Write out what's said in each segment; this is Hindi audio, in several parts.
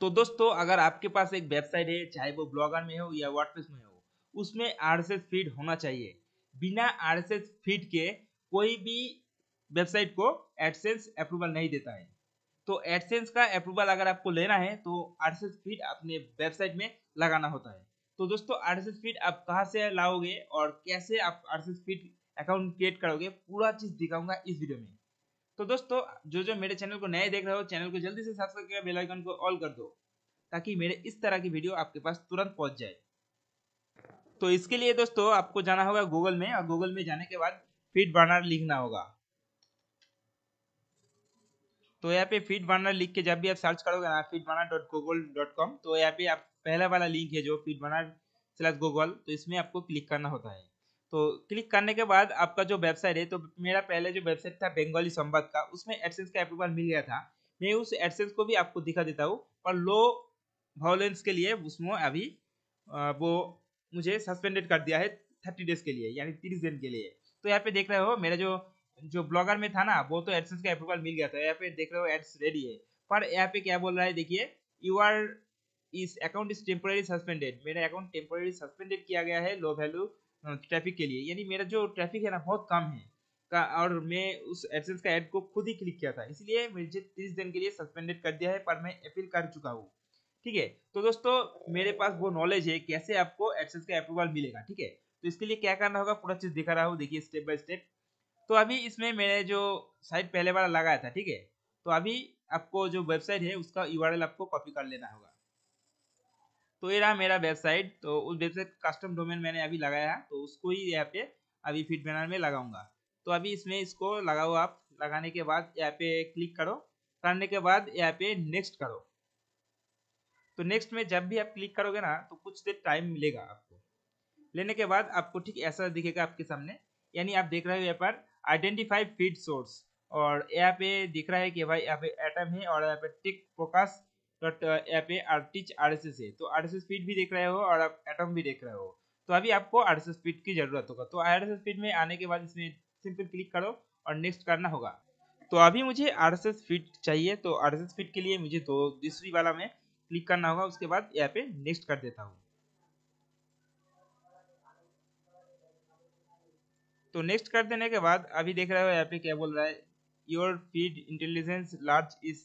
तो दोस्तों, अगर आपके पास एक वेबसाइट है, चाहे वो ब्लॉगर में हो या वर्डप्रेस में हो, उसमें आरएसएस फ़ीड होना चाहिए। बिना आरएसएस फ़ीड के कोई भी वेबसाइट को एडसेंस अप्रूवल नहीं देता है। तो एडसेंस का अप्रूवल अगर आपको लेना है तो आरएसएस फ़ीड अपने वेबसाइट में लगाना होता है। तो दोस्तों आरएसएस फ़ीड आप कहाँ से लाओगे और कैसे आप आरएसएस फ़ीड अकाउंट क्रिएट करोगे, पूरा चीज़ दिखाऊँगा इस वीडियो में। तो दोस्तों, जो जो मेरे चैनल को नए देख रहे हो, चैनल को जल्दी से सब्सक्राइब करके बेल आइकन को ऑल कर दो, ताकि मेरे इस तरह की वीडियो आपके पास तुरंत पहुँच जाए। तो इसके लिए दोस्तों, आपको जाना होगा गूगल में, और गूगल में जाने के बाद फ़ीड बर्नर लिखना होगा। तो यहाँ पे फ़ीड बर्नर लिख के जब भी आप सर्च करोगे ना feed burner dot Google dot com तो यहाँ पे आप पहला वाला लिंक है जो फ़ीड बर्नर स्लैश गूगल तो इसमें आपको क्लिक करना होता है। तो क्लिक करने के बाद आपका जो वेबसाइट है तो मेरा पहले जो वेबसाइट था बंगाली संवाद का, उसमें एडसेंस का अप्रूवल मिल गया था। मैं उस एडसेंस को भी आपको दिखा देता हूँ पर लो वॉलेंस के लिए उसमें अभी वो मुझे सस्पेंडेड कर दिया है थर्टी डेज़ के लिए, यानी तीस दिन के लिए। तो यहाँ पे देख रहे हो, मेरा जो जो ब्लॉगर में था ना, वो तो एडसेंस का अप्रूवल मिल गया था। यहाँ पे देख रहे हो एड्स रेडी है। पर यहाँ पे क्या बोल रहा है, देखिए you are this account is temporary suspended मेरा अकाउंट टेम्पोररी सस्पेंडेड किया गया है लो वैल्यू ट्रैफ़िक के लिए। यानी मेरा जो ट्रैफ़िक है ना, बहुत कम है। का, और मैं उस एडसेंस का एड को खुद ही क्लिक किया था। इसलिए मुझे तीस दिन के लिए सस्पेंडेड कर दिया है, पर मैं अपील कर चुका हूँ। ठीक है? तो दोस्तों, मेरे पास वो नॉलेज है, कैसे आपको एडसेंस का अप्रूवल मिलेगा। ठीक है? तो इसके लिए क्या करना होगा, पूरा चीज़ दिखा रहा हूँ। देखिए स्टेप बाय स्टेप तो अभी इसमें मैंने जो साइट पहले वाला लगाया था, ठीक है? तो अभी आपको जो वेबसाइट है, उसका यू आपको कॉपी कर लेना होगा। तो ये रहा मेरा वेबसाइट तो उस वेबसाइट कस्टम डोमेन मैंने अभी लगाया तो उसको ही यहाँ पे अभी फ़ीड बैनर में लगाऊँगा। तो अभी इसमें इसको लगाओ आप, लगाने के बाद यहाँ पे क्लिक करो करने के बाद यहाँ पे नेक्स्ट करो। तो नेक्स्ट में जब भी आप क्लिक करोगे ना तो कुछ देर टाइम मिलेगा आपको। लेने के बाद आपको ठीक ऐसा दिखेगा आपके सामने, यानी आप देख रहे हो यहाँ पर आइडेंटिफाई फ़ीड सोर्स और यहाँ पे दिख रहा है कि भाई यहाँ पे एटम है और यहाँ पे टिक फोकस डॉट यहाँ पे टीच आर एस एस है। तो आर एस एस फ़ीड भी देख रहे हो और आप एटम भी देख रहे हो। तो अभी आपको आर एस एस फ़ीड की ज़रूरत होगा। तो आर एस एस फ़ीड में आने के बाद इसमें सिंपल क्लिक करो और नेक्स्ट करना होगा। तो अभी मुझे आर एस एस फ़ीड चाहिए। तो आर एस एस फ़ीड के लिए मुझे दो, दूसरी वाला में क्लिक करना होगा। उसके बाद यहाँ पे नेक्स्ट कर देता हूँ। तो नेक्स्ट कर देने के बाद अभी देख रहे हो यहाँ पे क्या बोल रहा है? Your feed intelligence large is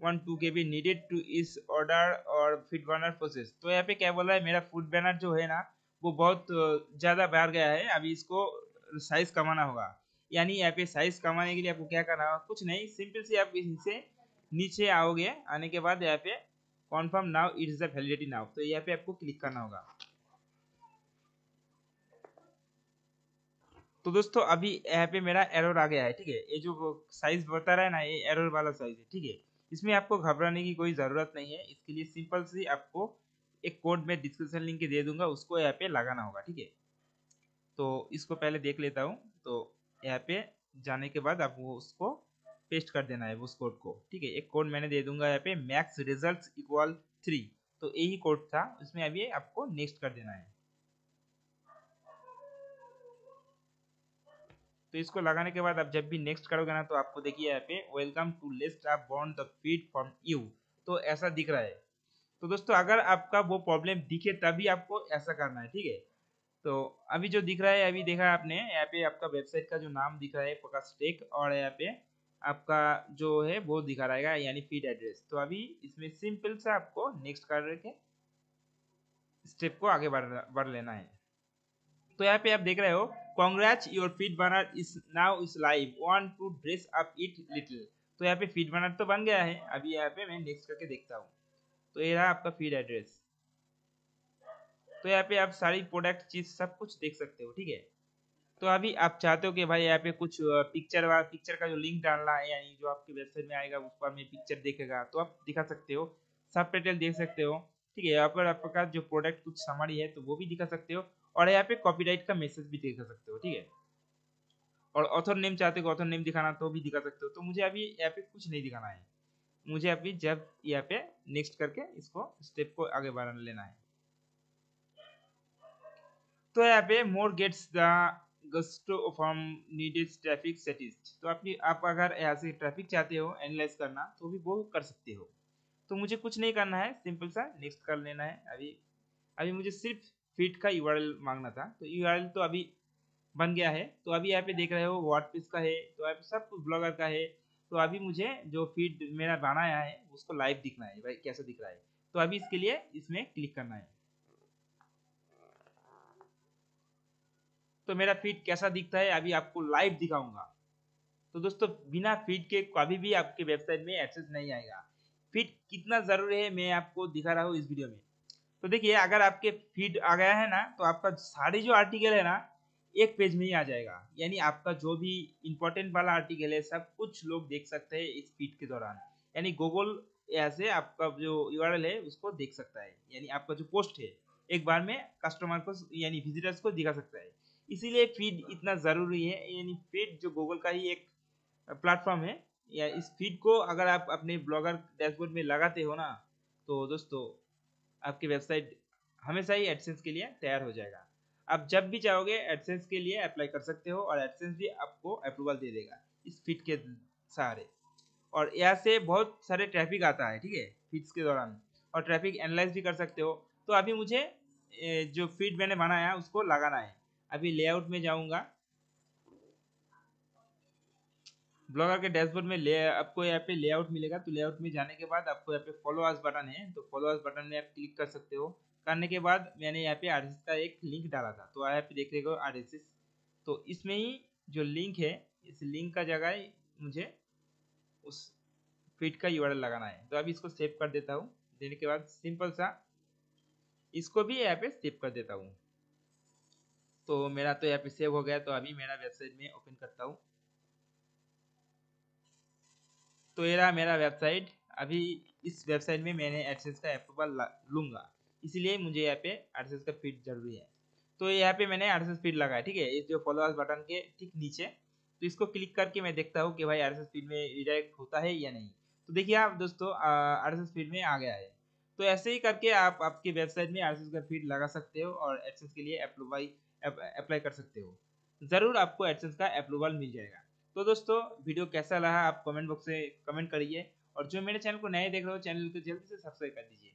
one two K B needed to is order और फ़ीड बैनर प्रोसेस तो यहाँ पे क्या बोल है, मेरा फ़ूड बैनर जो है ना, वो बहुत ज़्यादा बढ़ गया है। अभी इसको साइज़ कमाना होगा। यानी यहाँ पे साइज़ कमाने के लिए आपको क्या करना होगा? कुछ नहीं सिंपल से आप इनसे नीचे आओगे, आने के बाद यहाँ पे confirm now it is the validity now तो यहाँ पे आपको क्लिक करना होगा। तो दोस्तों, अभी यहाँ पे मेरा एरर आ गया है, ठीक है? ये जो साइज़ बता रहा है ना, ये एरर वाला साइज़ है, ठीक है? इसमें आपको घबराने की कोई ज़रूरत नहीं है। इसके लिए सिंपल से आपको एक कोड में डिस्क्रिप्शन लिंक दे दूँगा, उसको यहाँ पे लगाना होगा, ठीक है? तो इसको पहले देख लेता हूँ। तो यहाँ पे जाने के बाद आप वो उसको पेस्ट कर देना है, उस कोड को, ठीक है? एक कोड मैंने दे दूँगा यहाँ पे, मैक्स रिज़ल्ट इक्वल थ्री। तो यही कोड था उसमें अभी आपको नेक्स्ट कर देना है। तो इसको लगाने के बाद आप जब भी नेक्स्ट करोगे ना तो आपको देखिए यहाँ पे वेलकम टू लिस्ट आप bond the feed from you तो ऐसा दिख रहा है। तो दोस्तों, अगर आपका वो प्रॉब्लम दिखे तभी आपको ऐसा करना है, ठीक है? तो अभी जो दिख रहा है, अभी देखा आपने, यहाँ पे आपका वेबसाइट का जो नाम दिख रहा है, प्रकाश टेक, और यहाँ पे आपका जो है, वो दिखा रहेगा, यानी फ़ीड एड्रेस तो अभी इसमें सिंपल सा आपको नेक्स्ट कर के स्टेप को आगे बढ़ बढ़ लेना है। तो यहाँ पे आप देख रहे हो congrats your feed burner is now is live one two dress up it little तो यहाँ पे फ़ीड बनर तो बन गया है। अभी यहाँ पे मैं नेक्स्ट करके देखता हूँ। तो ये रहा आपका फ़ीड एड्रेस तो यहाँ पे आप सारी प्रोडक्ट चीज़ सब कुछ देख सकते हो, ठीक है? तो अभी आप चाहते हो कि भाई यहाँ पे कुछ पिक्चर वाला पिक्चर का जो लिंक डालना है, यानी जो आपकी वेबसाइट में आएगा उस पर में पिक्चर देखेगा। तो आप दिखा सकते हो। सब टाइटल देख सकते हो, ठीक है? यहाँ पर आपका जो प्रोडक्ट कुछ समरी है तो वो भी दिखा सकते हो। और यहाँ पे कॉपीराइट का मैसेज भी दिखा सकते हो, ठीक है? और ऑथर नेम चाहते हो ऑथर नेम दिखाना तो भी दिखा सकते हो। तो मुझे अभी यहाँ पे कुछ नहीं दिखाना है। मुझे अभी जब यहाँ पे नेक्स्ट करके इसको स्टेप को आगे बढ़ा लेना है। तो यहाँ पे more gets the gusto from needed traffic statist तो अपनी, आप अगर यहाँ से ट्रैफ़िक चाहते हो एनालाइज करना तो भी वो कर सकते हो। तो मुझे कुछ नहीं करना है सिंपल सा नेक्स्ट कर लेना है। अभी अभी मुझे सिर्फ़ फ़ीड का यू मांगना था। तो यू तो अभी बन गया है। तो अभी यहाँ पे देख रहे हो वर्डप्रेस का है तो यहाँ पे सब कुछ ब्लॉगर का है। तो अभी मुझे जो फ़ीड मेरा बनाया है, उसको लाइव दिखना है, भाई, कैसा दिख रहा है। तो अभी इसके लिए इसमें क्लिक करना है। तो मेरा फ़ीड कैसा दिखता है, अभी आपको लाइव दिखाऊँगा। तो दोस्तों, बिना फ़ीड के कभी भी आपके वेबसाइट में एक्सेस नहीं आएगा। फ़ीड कितना ज़रूरी है, मैं आपको दिखा रहा हूँ इस वीडियो में। तो देखिए, अगर आपके फ़ीड आ गया है ना तो आपका सारे जो आर्टिकल है ना, एक पेज में ही आ जाएगा। यानी आपका जो भी इम्पोर्टेंट वाला आर्टिकल है, सब कुछ लोग देख सकते हैं इस फ़ीड के दौरान। यानी गूगल ऐसे आपका जो यू है, उसको देख सकता है। यानी आपका जो पोस्ट है, एक बार में कस्टमर को, यानी विजिटर्स को दिखा सकता है। इसीलिए फ़ीड इतना ज़रूरी है। यानी फ़ीड जो गूगल का ही एक प्लेटफॉर्म है, या इस फ़ीड को अगर आप अपने ब्लॉगर डैशबोर्ड में लगाते हो ना तो दोस्तों आपकी वेबसाइट हमेशा ही एडसेंस के लिए तैयार हो जाएगा। आप जब भी चाहोगे एडसेंस के लिए अप्लाई कर सकते हो और एडसेंस भी आपको अप्रूवल दे देगा इस फिट के सहारे। और यहाँ से बहुत सारे ट्रैफ़िक आता है, ठीक है, फिट्स के दौरान। और ट्रैफ़िक एनालाइज भी कर सकते हो। तो अभी मुझे जो फ़ीड मैंने बनाया उसको लगाना है। अभी लेआउट में जाऊँगा। ब्लॉगर के डैशबोर्ड में ले, आपको यहाँ पे लेआउट मिलेगा तो लेआउट में जाने के बाद आपको यहाँ पे फॉलो अस बटन है तो फॉलो अस बटन में आप क्लिक कर सकते हो। करने के बाद मैंने यहाँ पे आर का एक लिंक डाला था तो यहाँ पे देख रहे हो आर तो इसमें ही जो लिंक है, इस लिंक का जगह मुझे उस फिट का यू लगाना है। तो अभी इसको सेव कर देता हूँ, देने के बाद सिंपल सा इसको भी यहाँ पे सेव कर देता हूँ। तो मेरा तो यहाँ पे सेव हो गया तो अभी मेरा वेबसाइट में ओपन करता हूँ। तो ये रहा मेरा वेबसाइट अभी इस वेबसाइट में मैंने एडसेंस का अप्रूवल लूँगा। इसीलिए मुझे यहाँ पे एडसेंस का फ़ीड ज़रूरी है। तो यहाँ पे मैंने एडसेंस फ़ीड लगाया, ठीक है? इस जो फॉलोअर्स बटन के ठीक नीचे तो इसको क्लिक करके मैं देखता हूँ कि भाई एडसेंस फ़ीड में रिडायरेक्ट होता है या नहीं। तो देखिए आप दोस्तों एडसेंस फ़ीड में आ गया है। तो ऐसे ही करके आप आपकी वेबसाइट में एडसेंस का फ़ीड लगा सकते हो और एडसेंस के लिए अप्रूवल अप्लाई कर सकते हो। ज़रूर आपको एडसेंस का अप्रूवल मिल जाएगा। तो दोस्तों, वीडियो कैसा रहा आप कमेंट बॉक्स में कमेंट करिए और जो मेरे चैनल को नए देख रहे हो, चैनल को जल्दी से सब्सक्राइब कर दीजिए।